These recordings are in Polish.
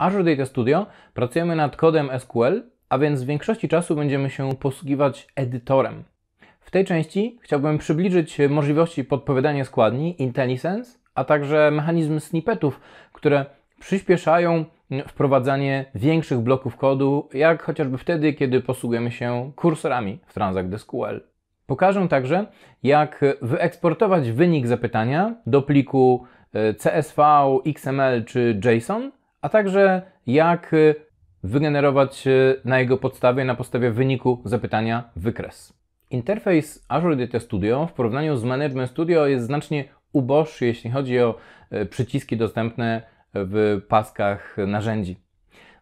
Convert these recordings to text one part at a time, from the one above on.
Azure Data Studio pracujemy nad kodem SQL, a więc w większości czasu będziemy się posługiwać edytorem. W tej części chciałbym przybliżyć możliwości podpowiadania składni IntelliSense, a także mechanizmy snippetów, które przyspieszają wprowadzanie większych bloków kodu, jak chociażby wtedy, kiedy posługujemy się kursorami w Transact SQL. Pokażę także, jak wyeksportować wynik zapytania do pliku e, CSV, XML czy JSON, a także jak wygenerować e, na jego podstawie, na podstawie wyniku zapytania wykres. Interfejs Azure Data Studio w porównaniu z Management Studio jest znacznie uboższy, jeśli chodzi o e, przyciski dostępne w paskach narzędzi.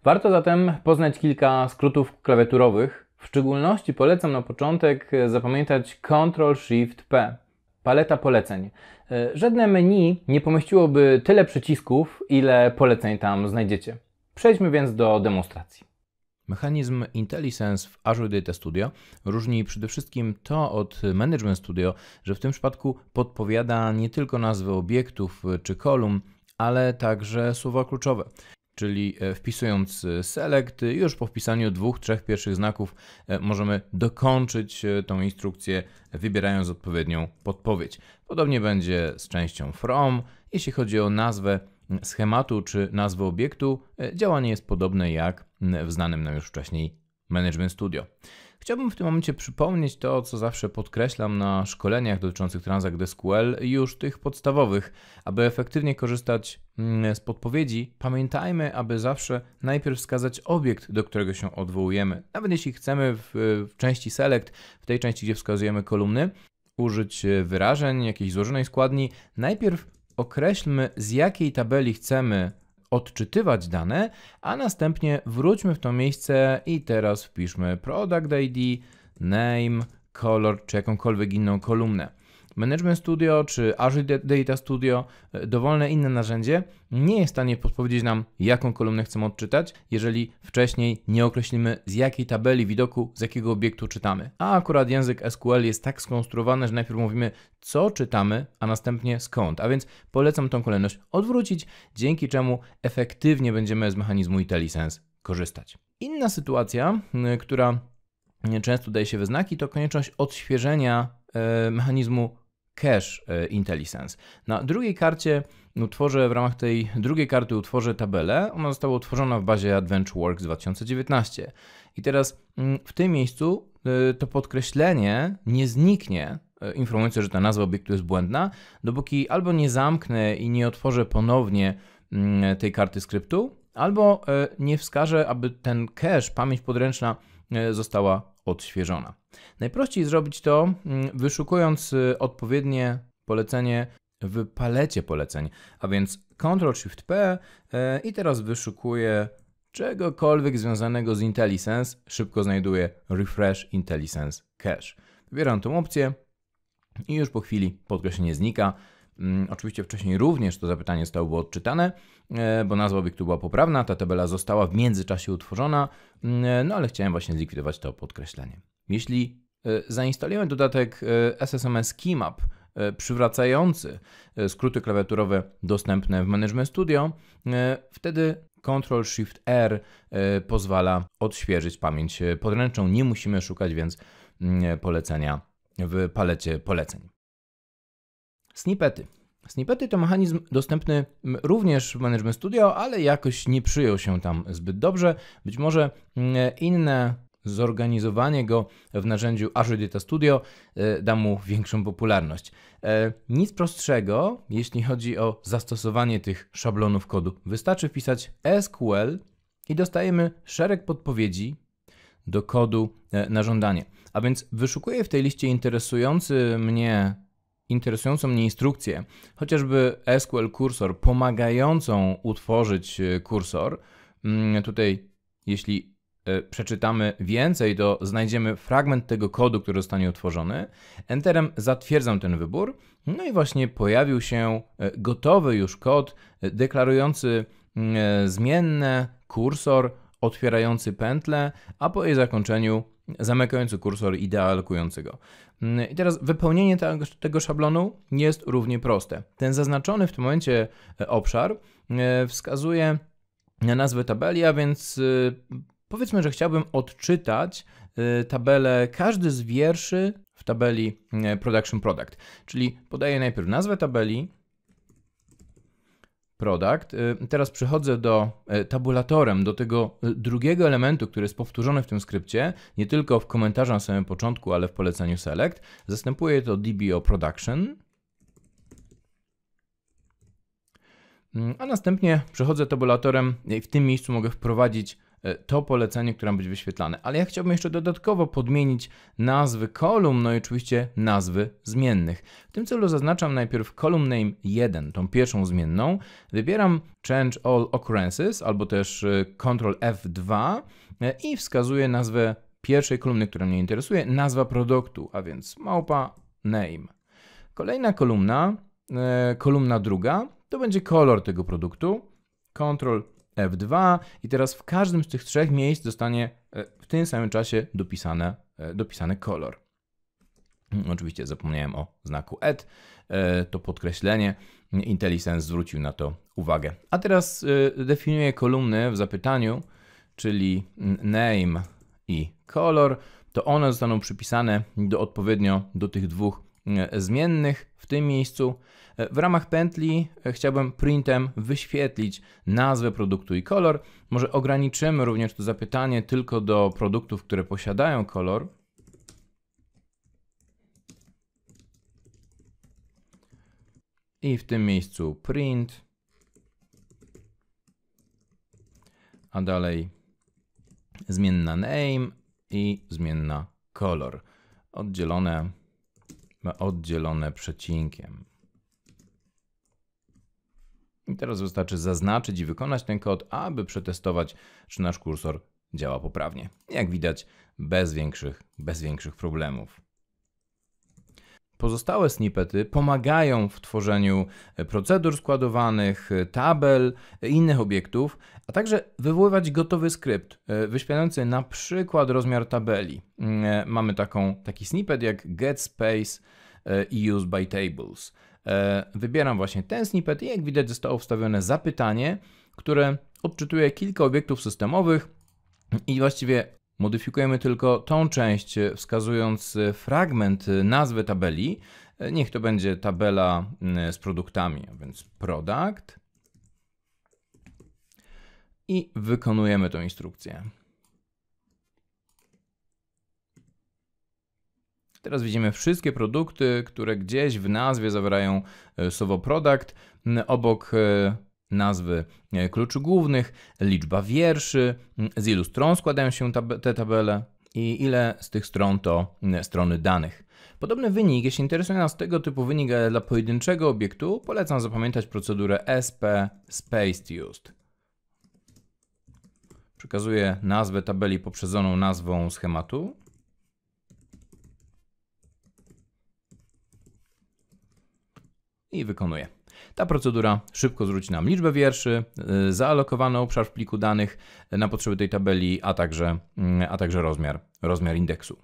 Warto zatem poznać kilka skrótów klawiaturowych. W szczególności polecam na początek zapamiętać Ctrl-Shift-P. Paleta poleceń. E, żadne menu nie pomieściłoby tyle przycisków, ile poleceń tam znajdziecie. Przejdźmy więc do demonstracji. Mechanizm IntelliSense w Azure Data Studio różni przede wszystkim to od Management Studio, że w tym przypadku podpowiada nie tylko nazwy obiektów czy kolumn, ale także słowa kluczowe. Czyli e, wpisując e, select, już po wpisaniu dwóch, trzech pierwszych znaków e, możemy dokończyć tą instrukcję, wybierając odpowiednią podpowiedź. Podobnie będzie z częścią from. Jeśli chodzi o nazwę schematu czy nazwę obiektu, działanie jest podobne jak w znanym nam już wcześniej Management Studio. Chciałbym w tym momencie przypomnieć to, co zawsze podkreślam na szkoleniach dotyczących Transact SQL, już tych podstawowych. Aby efektywnie korzystać mm, z podpowiedzi, pamiętajmy, aby zawsze najpierw wskazać obiekt, do którego się odwołujemy. Nawet jeśli chcemy w, w części select, w tej części, gdzie wskazujemy kolumny, użyć wyrażeń, jakiejś złożonej składni, najpierw określmy, z jakiej tabeli chcemy odczytywać dane, a następnie wróćmy w to miejsce i teraz wpiszmy product ID, name, color czy jakąkolwiek inną kolumnę. Management Studio czy Azure Data Studio, e, dowolne inne narzędzie, nie jest w stanie podpowiedzieć nam, jaką kolumnę chcemy odczytać, jeżeli wcześniej nie określimy, z jakiej tabeli widoku, z jakiego obiektu czytamy. A akurat język SQL jest tak skonstruowany, że najpierw mówimy, co czytamy, a następnie skąd. A więc polecam tą kolejność odwrócić, dzięki czemu efektywnie będziemy z mechanizmu IntelliSense korzystać. Inna sytuacja, która często daje się we znaki, to konieczność odświeżenia mechanizmu cache e, IntelliSense. Na drugiej karcie utworzę, w ramach tej drugiej karty utworzę tabelę. Ona została utworzona w bazie AdventureWorks 2019. I teraz mm, w tym miejscu e, to podkreślenie nie zniknie, e, informując, że ta nazwa obiektu jest błędna, dopóki albo nie zamknę i nie otworzę ponownie mm, tej karty skryptu, albo nie wskażę, aby ten cache, pamięć podręczna została odświeżona. Najprościej zrobić to mm, wyszukując y, odpowiednie polecenie w palecie poleceń, a więc Ctrl-Shift-P y, i teraz wyszukuję czegokolwiek związanego z IntelliSense, szybko znajduję Refresh IntelliSense Cache. Wybieram tą opcję i już po chwili podkreślenie znika. Mm, oczywiście wcześniej również to zapytanie zostało odczytane, bo nazwa obiektu była poprawna, ta tabela została w międzyczasie utworzona, no ale chciałem właśnie zlikwidować to podkreślenie. Jeśli e, zainstalujemy dodatek e, SSMS e, przywracający skróty klawiaturowe dostępne w Management Studio, wtedy Ctrl-Shift-R pozwala odświeżyć pamięć podręczną. Nie musimy szukać więc mm, polecenia w palecie poleceń. Snippety. Snippety to mechanizm dostępny również w Management Studio, ale jakoś nie przyjął się tam zbyt dobrze. Być może mm, inne zorganizowanie go w narzędziu Azure Data Studio e, da mu większą popularność. E, nic prostszego, jeśli chodzi o zastosowanie tych szablonów kodu. Wystarczy wpisać SQL i dostajemy szereg podpowiedzi do kodu e, na żądanie. A więc wyszukuję w tej liście interesujący mnie interesującą mnie instrukcję, chociażby SQL kursor pomagającą utworzyć kursor. Mm, tutaj, jeśli E, przeczytamy więcej, to znajdziemy fragment tego kodu, który zostanie utworzony. Enterem zatwierdzam ten wybór. No i właśnie pojawił się e, gotowy już kod e, deklarujący zmienne, kursor, otwierający pętlę, a po jej zakończeniu zamykający kursor i dealokujący go. I teraz wypełnienie tego, tego szablonu jest równie proste. Ten zaznaczony w tym momencie obszar wskazuje nazwę tabeli, a więc powiedzmy, że chciałbym odczytać tabelę, każdy z wierszy w tabeli Production Product. Czyli podaję najpierw nazwę tabeli, product. Y, teraz przechodzę do y, tabulatorem, do tego y, drugiego elementu, który jest powtórzony w tym skrypcie, nie tylko w komentarzu na samym początku, ale w poleceniu select. Zastępuję to DBO production. Mm, a następnie przechodzę tabulatorem i w tym miejscu mogę wprowadzić E, to polecenie, które ma być wyświetlane. Ale ja chciałbym jeszcze dodatkowo podmienić nazwy kolumn, no i oczywiście nazwy zmiennych. W tym celu zaznaczam najpierw column name 1, tą pierwszą zmienną. Wybieram change all occurrences albo też e, Ctrl F2 e, i wskazuję nazwę pierwszej kolumny, która mnie interesuje, nazwa produktu, a więc małpa name. Kolejna kolumna, kolumna druga, to będzie kolor tego produktu. Ctrl F2 i teraz w każdym z tych trzech miejsc zostanie e, w tym samym czasie dopisane, e, dopisany kolor. Mm, oczywiście zapomniałem o znaku ED, to podkreślenie. IntelliSense zwrócił na to uwagę. A teraz e, definiuję kolumny w zapytaniu, czyli name i color, to one zostaną przypisane do odpowiednio do tych dwóch zmiennych w tym miejscu. W ramach pętli e, chciałbym printem wyświetlić nazwę produktu i kolor. Może ograniczymy również to zapytanie tylko do produktów, które posiadają kolor. I w tym miejscu print, a dalej zmienna name i zmienna color, oddzielone, oddzielone przecinkiem. I teraz wystarczy zaznaczyć i wykonać ten kod, aby przetestować, czy nasz kursor działa poprawnie. Jak widać, bez większych, bez większych problemów. Pozostałe snippety pomagają w tworzeniu procedur składowanych, tabel, innych obiektów, a także wywoływać gotowy skrypt e, wyświetlający na przykład rozmiar tabeli. E, mamy taką, taki snippet jak get space e, i use by tables. E, wybieram właśnie ten snippet i jak widać zostało wstawione zapytanie, które odczytuje kilka obiektów systemowych i właściwie modyfikujemy tylko tą część, wskazując fragment nazwy tabeli. E, niech to będzie tabela z produktami, a więc product. I wykonujemy tę instrukcję. Teraz widzimy wszystkie produkty, które gdzieś w nazwie zawierają e, słowo product. Obok e, nazwy e, kluczy głównych, liczba wierszy, z ilu stron składają się te tabele i ile z tych stron to strony danych. Podobny wynik, jeśli interesuje nas tego typu wynik dla pojedynczego obiektu, polecam zapamiętać procedurę SP spaced used. Przekazuję nazwę tabeli poprzedzoną nazwą schematu i wykonuję. Ta procedura szybko zwróci nam liczbę wierszy, y, zaalokowany obszar w pliku danych na potrzeby tej tabeli, a także, mm, a także rozmiar, rozmiar indeksu.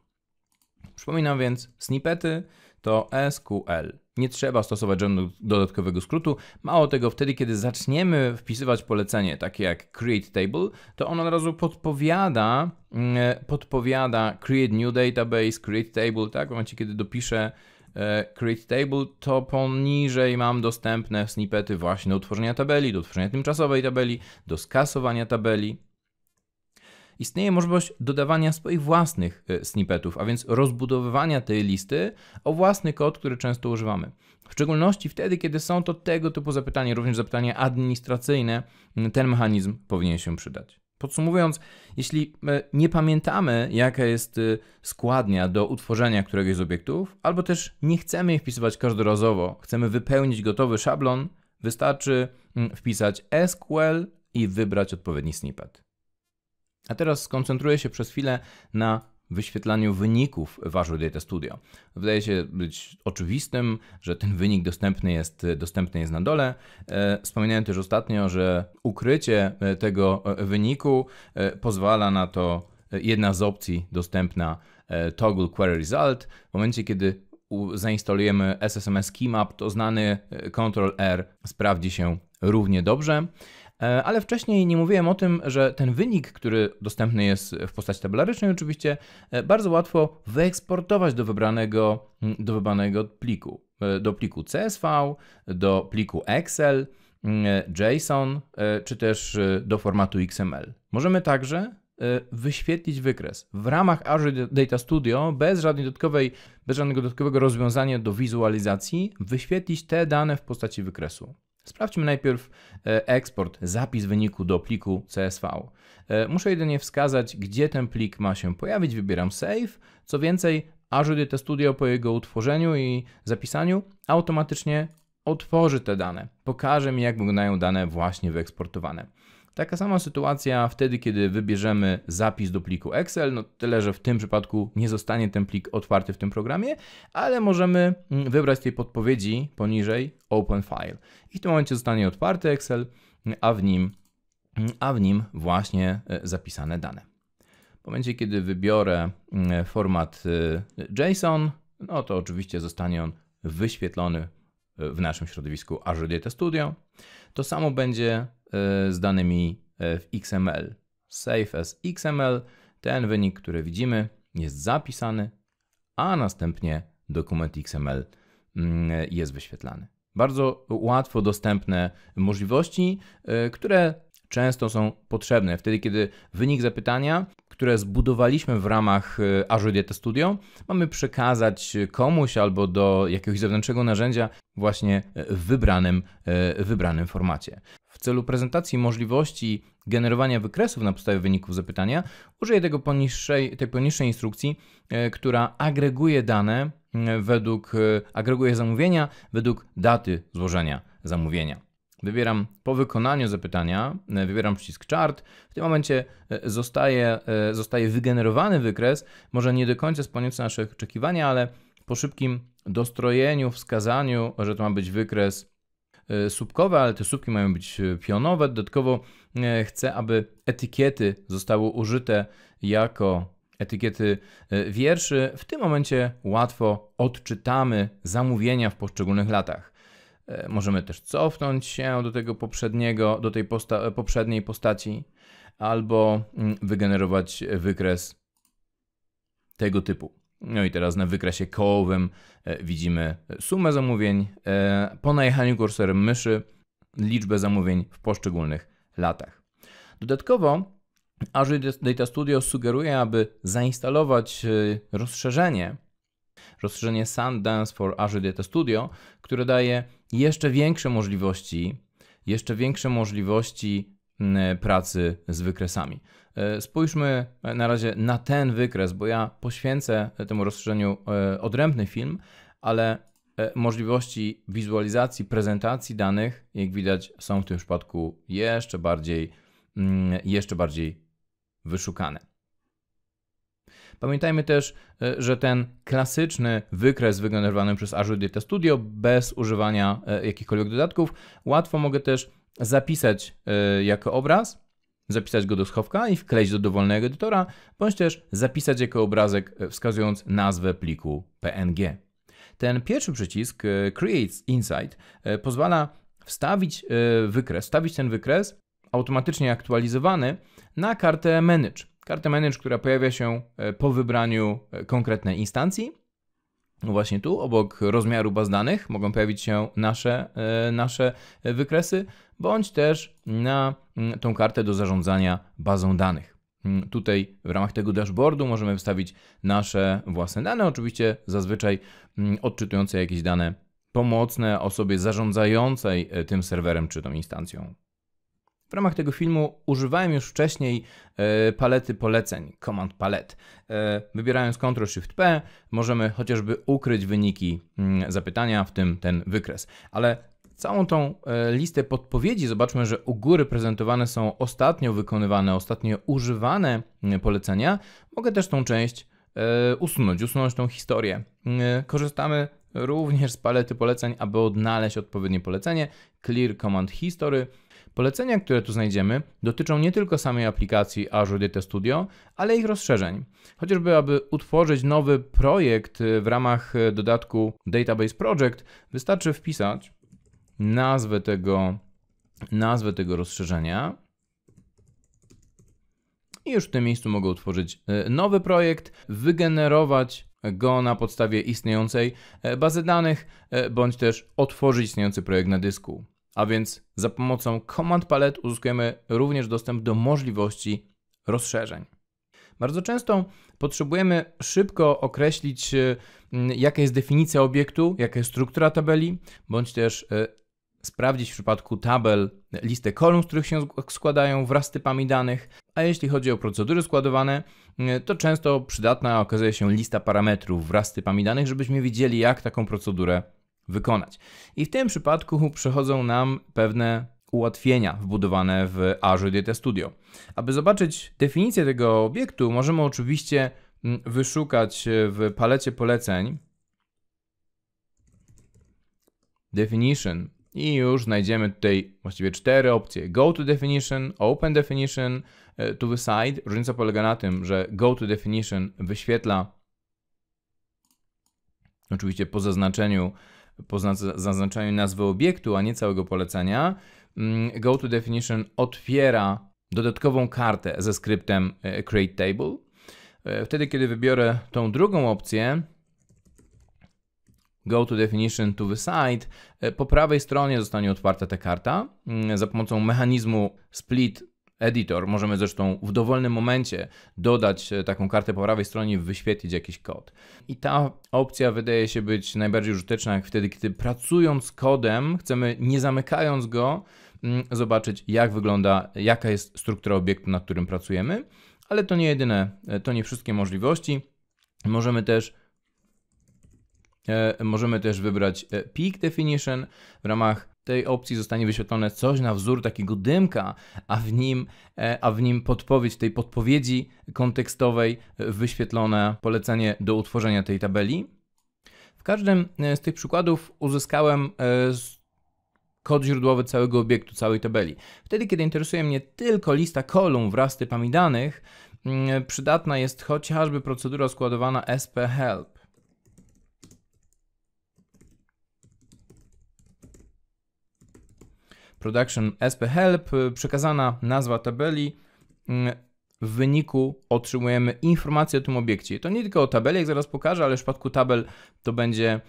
Przypominam więc, snippety to SQL. Nie trzeba stosować żadnego dodatkowego skrótu. Mało tego, wtedy kiedy zaczniemy wpisywać polecenie takie jak create table, to ono od razu podpowiada, mm, podpowiada create new database, create table, tak? W momencie kiedy dopiszę create Table, to poniżej mam dostępne snippety właśnie do utworzenia tabeli, do utworzenia tymczasowej tabeli, do skasowania tabeli. Istnieje możliwość dodawania swoich własnych e, snippetów, a więc rozbudowywania tej listy o własny kod, który często używamy. W szczególności wtedy, kiedy są to tego typu zapytania, również zapytania administracyjne, ten mechanizm powinien się przydać. Podsumowując, jeśli e, nie pamiętamy, jaka jest e, składnia do utworzenia któregoś z obiektów, albo też nie chcemy ich wpisywać każdorazowo, chcemy wypełnić gotowy szablon, wystarczy mm, wpisać SQL i wybrać odpowiedni snippet. A teraz skoncentruję się przez chwilę na wyświetlaniu wyników w Azure Data Studio. Wydaje się być oczywistym, że ten wynik dostępny jest, dostępny jest na dole. E, wspominałem też ostatnio, że ukrycie e, tego e, wyniku pozwala na to jedna z opcji dostępna Toggle Query Result. W momencie, kiedy zainstalujemy SSMS Keymap, to znany Ctrl-R sprawdzi się równie dobrze. E, ale wcześniej nie mówiłem o tym, że ten wynik, który dostępny jest w postaci tabelarycznej, oczywiście e, bardzo łatwo wyeksportować do wybranego, mm, do wybranego pliku. E, do pliku CSV, do pliku Excel, mm, JSON, czy też do formatu XML. Możemy także wyświetlić wykres w ramach Azure Data Studio bez, żadnej dodatkowej, bez żadnego dodatkowego rozwiązania do wizualizacji, wyświetlić te dane w postaci wykresu. Sprawdźmy najpierw e, eksport, zapis wyniku do pliku CSV. E, muszę jedynie wskazać, gdzie ten plik ma się pojawić. Wybieram Save. Co więcej, Azure Data Studio po jego utworzeniu i zapisaniu automatycznie otworzy te dane. Pokaże mi, jak wyglądają dane właśnie wyeksportowane. Taka sama sytuacja wtedy, kiedy wybierzemy zapis do pliku Excel, no tyle, że w tym przypadku nie zostanie ten plik otwarty w tym programie, ale możemy mm, wybrać tej podpowiedzi poniżej Open File. I w tym momencie zostanie otwarty Excel, a w nim, mm, a w nim właśnie e, zapisane dane. W momencie, kiedy wybiorę mm, format e, JSON, no to oczywiście zostanie on wyświetlony e, w naszym środowisku Azure Data Studio. To samo będzie z danymi e, w XML. Save as XML, ten wynik, który widzimy, jest zapisany, a następnie dokument XML mm, jest wyświetlany. Bardzo łatwo dostępne możliwości, e, które często są potrzebne. Wtedy, kiedy wynik zapytania, które zbudowaliśmy w ramach Azure Data Studio, mamy przekazać komuś albo do jakiegoś zewnętrznego narzędzia właśnie w wybranym, wybranym formacie celu prezentacji możliwości generowania wykresów na podstawie wyników zapytania, użyję tego poniższej, tej poniższej instrukcji, e, która agreguje dane e, według, e, agreguje zamówienia według daty złożenia zamówienia. Wybieram po wykonaniu zapytania, wybieram przycisk chart. W tym momencie zostaje, zostaje wygenerowany wykres, może nie do końca spełniający nasze oczekiwania, ale po szybkim dostrojeniu, wskazaniu, że to ma być wykres E, słupkowe, ale te słupki mają być e, pionowe. Dodatkowo e, chcę, aby etykiety zostały użyte jako etykiety wierszy. W tym momencie łatwo odczytamy zamówienia w poszczególnych latach. Możemy też cofnąć się do tego poprzedniego, do tej posta poprzedniej postaci, albo mm, wygenerować wykres tego typu. No i teraz na wykresie kołowym e, widzimy sumę zamówień, e, po najechaniu kursorem myszy liczbę zamówień w poszczególnych latach. Dodatkowo Azure Data Studio sugeruje, aby zainstalować e, rozszerzenie, rozszerzenie Sundance for Azure Data Studio, które daje jeszcze większe możliwości, jeszcze większe możliwości pracy z wykresami. E, spójrzmy na razie na ten wykres, bo ja poświęcę temu rozszerzeniu e, odrębny film, ale e, możliwości wizualizacji, prezentacji danych, jak widać, są w tym przypadku jeszcze bardziej, mm, jeszcze bardziej wyszukane. Pamiętajmy też, że ten klasyczny wykres wygenerowany przez Azure Data Studio bez używania jakichkolwiek dodatków łatwo mogę też zapisać jako obraz zapisać go do schowka i wkleić do dowolnego edytora, bądź też zapisać jako obrazek e, wskazując nazwę pliku PNG. Ten pierwszy przycisk e, Create Insight e, pozwala wstawić wykres, wstawić ten wykres automatycznie aktualizowany na kartę Manage. Kartę Manage, która pojawia się po wybraniu konkretnej instancji. No właśnie tu, obok rozmiaru baz danych, mogą pojawić się nasze, nasze wykresy, bądź też na mm, tą kartę do zarządzania bazą danych. Mm, tutaj w ramach tego dashboardu możemy wstawić nasze własne dane, oczywiście zazwyczaj mm, odczytujące jakieś dane pomocne osobie zarządzającej e, tym serwerem czy tą instancją. W ramach tego filmu używałem już wcześniej e, palety poleceń, command palet. E, wybierając Ctrl-Shift-P możemy chociażby ukryć wyniki zapytania, w tym ten wykres. Ale całą tą e, listę podpowiedzi zobaczmy, że u góry prezentowane są ostatnio wykonywane, ostatnio używane polecenia. Mogę też tą część e, usunąć, usunąć tą historię. E, korzystamy również z palety poleceń, aby odnaleźć odpowiednie polecenie. Clear Command History. Polecenia, które tu znajdziemy, dotyczą nie tylko samej aplikacji Azure Data Studio, ale ich rozszerzeń. Chociażby, aby utworzyć nowy projekt w ramach dodatku Database Project, wystarczy wpisać nazwę tego nazwę tego rozszerzenia. I już w tym miejscu mogę utworzyć e, nowy projekt, wygenerować go na podstawie istniejącej e, bazy danych, e, bądź też otworzyć istniejący projekt na dysku. A więc za pomocą Command Palette uzyskujemy również dostęp do możliwości rozszerzeń. Bardzo często potrzebujemy szybko określić, jaka jest definicja obiektu, jaka jest struktura tabeli, bądź też sprawdzić w przypadku tabel listę kolumn, z których się składają wraz z typami danych, a jeśli chodzi o procedury składowane, to często przydatna okazuje się lista parametrów wraz z typami danych, żebyśmy wiedzieli, jak taką procedurę wykonać. I w tym przypadku przechodzą nam pewne ułatwienia wbudowane w Azure Data Studio. Aby zobaczyć definicję tego obiektu, możemy oczywiście mm, wyszukać w palecie poleceń definition i już znajdziemy tutaj właściwie cztery opcje. Go to definition, open definition, e, to the side. Różnica polega na tym, że go to definition wyświetla oczywiście po zaznaczeniu, po zaznaczeniu nazwy obiektu, a nie całego polecenia. Mm, go to definition otwiera dodatkową kartę ze skryptem e, create table. E, wtedy, kiedy wybiorę tą drugą opcję, Go to Definition to the side, e, po prawej stronie zostanie otwarta ta karta. Mm, za pomocą mechanizmu Split Editor możemy zresztą w dowolnym momencie dodać e, taką kartę po prawej stronie i wyświetlić jakiś kod. I ta opcja wydaje się być najbardziej użyteczna wtedy, kiedy pracując z kodem, chcemy nie zamykając go, mm, zobaczyć jak wygląda, jaka jest struktura obiektu, nad którym pracujemy. Ale to nie jedyne, e, to nie wszystkie możliwości. Możemy też możemy też wybrać e, Peak Definition. W ramach tej opcji zostanie wyświetlone coś na wzór takiego dymka, a w nim, e, a w nim podpowiedź tej podpowiedzi kontekstowej wyświetlone polecenie do utworzenia tej tabeli. W każdym z tych przykładów uzyskałem kod źródłowy całego obiektu, całej tabeli. Wtedy, kiedy interesuje mnie tylko lista kolumn wraz z typami danych, mm, przydatna jest chociażby procedura składowana SP-help. Production sp help, y, przekazana nazwa tabeli, mm, w wyniku otrzymujemy informację o tym obiekcie. To nie tylko o tabeli, jak zaraz pokażę, ale w przypadku tabel to będzie,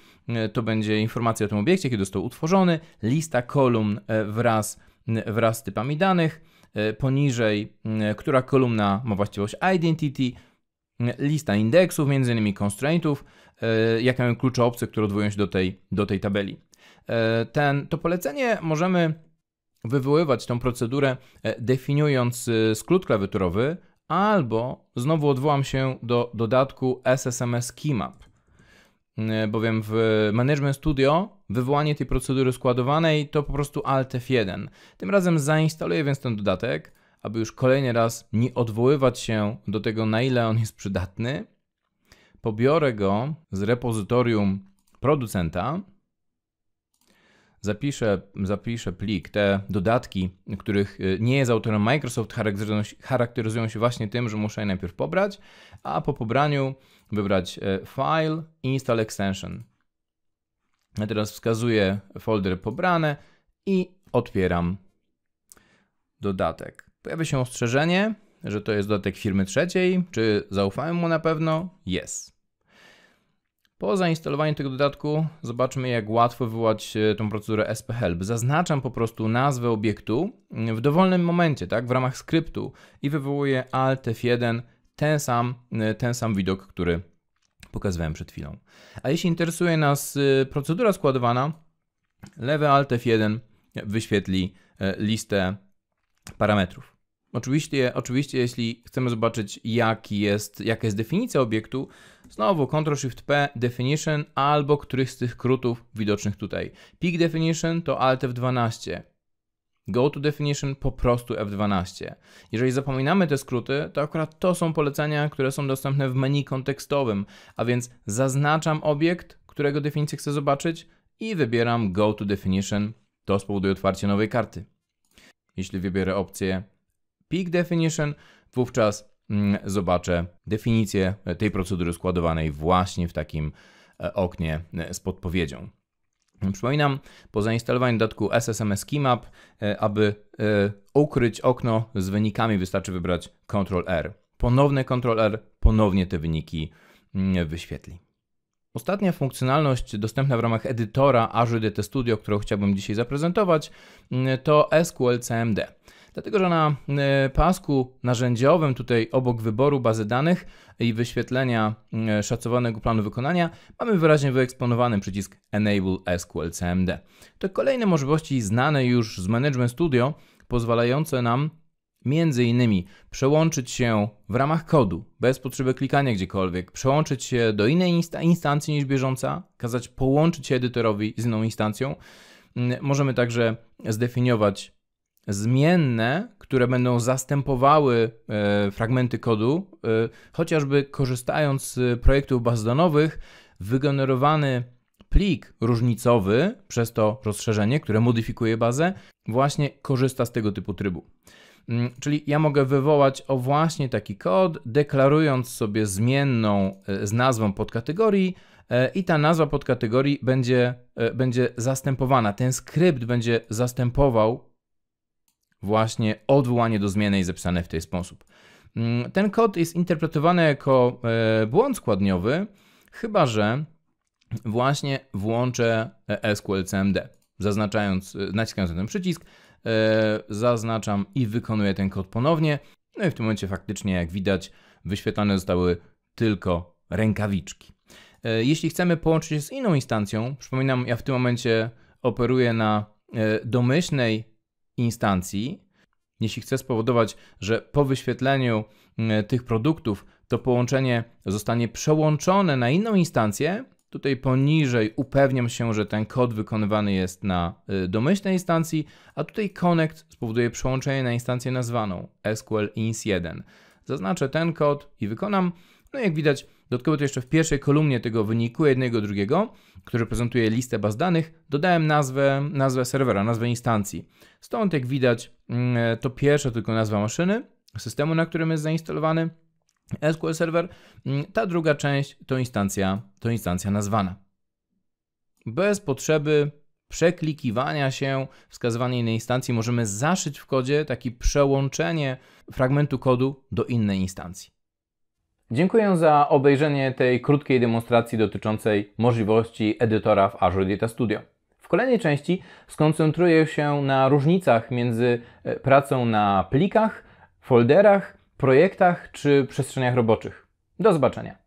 y, to będzie informacja o tym obiekcie, kiedy został utworzony, lista kolumn y, wraz, wraz z typami danych, poniżej, która kolumna ma właściwość identity, lista indeksów, między innymi constraintów, jakie mają klucze obce, które odwołują się do tej, do tej tabeli. Ten, to polecenie możemy wywoływać tą procedurę e, definiując e, skrót klawiaturowy, albo znowu odwołam się do dodatku SSMS Keymap, e, bowiem w Management Studio wywołanie tej procedury składowanej to po prostu Alt F1. Tym razem zainstaluję więc ten dodatek, aby już kolejny raz nie odwoływać się do tego, na ile on jest przydatny. Pobiorę go z repozytorium producenta zapiszę, zapiszę plik, te dodatki, których y, nie jest autorem Microsoft, charakteryzują się, właśnie tym, że muszę je najpierw pobrać, a po pobraniu wybrać y, File, Install Extension. Ja teraz wskazuję folder pobrane i otwieram dodatek. Pojawia się ostrzeżenie, że to jest dodatek firmy trzeciej. Czy zaufałem mu na pewno? Jest. Po zainstalowaniu tego dodatku zobaczmy jak łatwo wywołać e, tą procedurę SP-help. Zaznaczam po prostu nazwę obiektu w dowolnym momencie, tak, w ramach skryptu i wywołuję Alt F1 ten sam, e, ten sam widok, który pokazywałem przed chwilą. A jeśli interesuje nas e, procedura składowana, lewy Alt F1 wyświetli listę parametrów. Oczywiście, oczywiście, jeśli chcemy zobaczyć, jaki jest, jaka jest definicja obiektu, znowu Ctrl-Shift-P, Definition, albo któryś z tych skrótów widocznych tutaj. Peak Definition to Alt F12. Go to Definition po prostu F12. Jeżeli zapominamy te skróty, to akurat to są polecenia, które są dostępne w menu kontekstowym, a więc zaznaczam obiekt, którego definicję chcę zobaczyć i wybieram Go to Definition. To spowoduje otwarcie nowej karty. Jeśli wybiorę opcję peak definition, wówczas mm, zobaczę definicję tej procedury składowanej właśnie w takim e, oknie e, z podpowiedzią. Przypominam, po zainstalowaniu dodatku SSMS Schemat, e, aby ukryć okno z wynikami, wystarczy wybrać Ctrl-R. Ponowne Ctrl-R ponownie te wyniki mm, wyświetli. Ostatnia funkcjonalność dostępna w ramach edytora Azure Data Studio, którą chciałbym dzisiaj zaprezentować, mm, to SQL CMD. Dlatego, że na e, pasku narzędziowym, tutaj obok wyboru bazy danych i wyświetlenia mm, szacowanego planu wykonania, mamy wyraźnie wyeksponowany przycisk Enable SQL CMD. To kolejne możliwości znane już z Management Studio, pozwalające nam między innymi przełączyć się w ramach kodu, bez potrzeby klikania gdziekolwiek, przełączyć się do innej insta instancji niż bieżąca, kazać połączyć się edytorowi z inną instancją. Mm, możemy także zdefiniować zmienne, które będą zastępowały e, fragmenty kodu, e, chociażby korzystając z projektów baz wygenerowany plik różnicowy przez to rozszerzenie, które modyfikuje bazę, właśnie korzysta z tego typu trybu. Mm, czyli ja mogę wywołać o właśnie taki kod, deklarując sobie zmienną e, z nazwą podkategorii i ta nazwa podkategorii będzie, będzie zastępowana. Ten skrypt będzie zastępował właśnie odwołanie do zmiany jest zapisane w ten sposób. Mm, ten kod jest interpretowany jako e, błąd składniowy, chyba że właśnie włączę e, SQL CMD. Zaznaczając, e, naciskając na ten przycisk, zaznaczam i wykonuję ten kod ponownie. No i w tym momencie faktycznie, jak widać, wyświetlane zostały tylko rękawiczki. Jeśli chcemy połączyć się z inną instancją, przypominam, ja w tym momencie operuję na domyślnej instancji, jeśli chcę spowodować, że po wyświetleniu mm, tych produktów to połączenie zostanie przełączone na inną instancję, tutaj poniżej upewniam się, że ten kod wykonywany jest na y, domyślnej instancji, a tutaj connect spowoduje przełączenie na instancję nazwaną SQL ins1. Zaznaczę ten kod i wykonam. No jak widać, Dodatkowo to jeszcze w pierwszej kolumnie tego wyniku jednego drugiego, który prezentuje listę baz danych, dodałem nazwę, nazwę serwera, nazwę instancji. Stąd jak widać mm, to pierwsza tylko nazwa maszyny, systemu, na którym jest zainstalowany SQL Server. Mm, ta druga część to instancja, to instancja nazwana. Bez potrzeby przeklikiwania się, wskazywania innej instancji możemy zaszyć w kodzie takie przełączenie fragmentu kodu do innej instancji. Dziękuję za obejrzenie tej krótkiej demonstracji dotyczącej możliwości edytora w Azure Data Studio. W kolejnej części skoncentruję się na różnicach między e, pracą na plikach, folderach, projektach czy przestrzeniach roboczych. Do zobaczenia.